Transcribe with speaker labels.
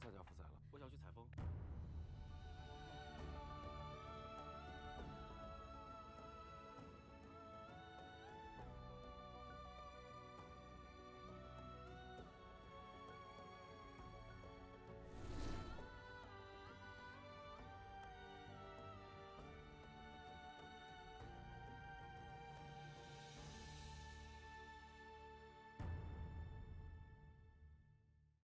Speaker 1: 参加复，